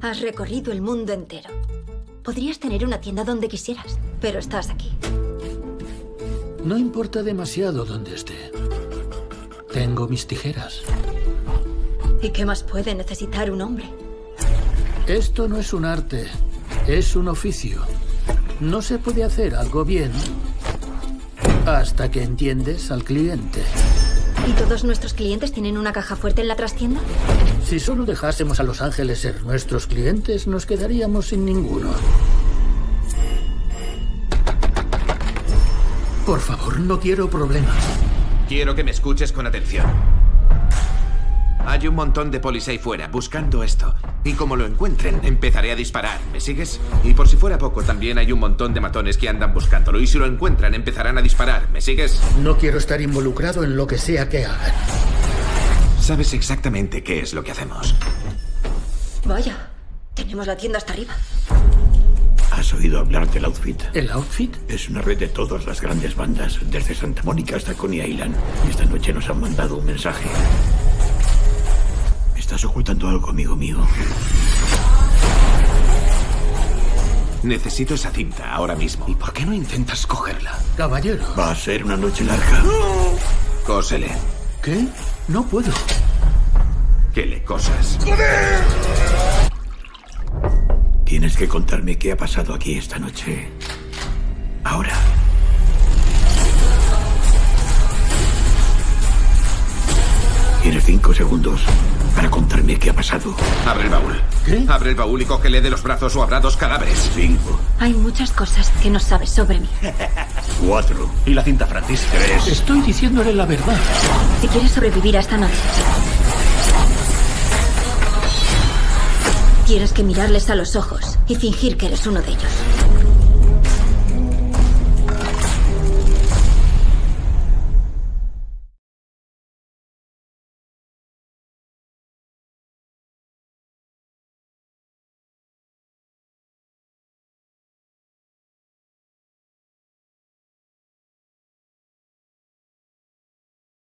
Has recorrido el mundo entero. Podrías tener una tienda donde quisieras, pero estás aquí. No importa demasiado dónde esté. Tengo mis tijeras. ¿Y qué más puede necesitar un hombre? Esto no es un arte, es un oficio. No se puede hacer algo bien hasta que entiendes al cliente. ¿Y todos nuestros clientes tienen una caja fuerte en la trastienda? Si solo dejásemos a Los Ángeles ser nuestros clientes, nos quedaríamos sin ninguno. Por favor, no quiero problemas. Quiero que me escuches con atención. Hay un montón de polis ahí fuera buscando esto. Y como lo encuentren, empezaré a disparar. ¿Me sigues? Y por si fuera poco, también hay un montón de matones que andan buscándolo. Y si lo encuentran, empezarán a disparar. ¿Me sigues? No quiero estar involucrado en lo que sea que hagan. Sabes exactamente qué es lo que hacemos. Vaya, tenemos la tienda hasta arriba. ¿Has oído hablar del outfit? ¿El outfit? Es una red de todas las grandes bandas, desde Santa Mónica hasta Coney Island. Y esta noche nos han mandado un mensaje. Estás ocultando algo, amigo mío. Necesito esa cinta ahora mismo. ¿Y por qué no intentas cogerla? Caballero. Va a ser una noche larga. Cósele. ¿Qué? No puedo. ¿Qué le cosas? Tienes que contarme qué ha pasado aquí esta noche. Ahora. Tienes cinco segundos para contarme qué ha pasado. Abre el baúl. ¿Qué? Abre el baúl y cógele de los brazos o habrá dos cadáveres. Cinco, Hay muchas cosas que no sabes sobre mí. cuatro, ¿Y la cinta Francis? tres. Estoy diciéndole la verdad. Si quieres sobrevivir a esta noche, tienes que mirarles a los ojos y fingir que eres uno de ellos.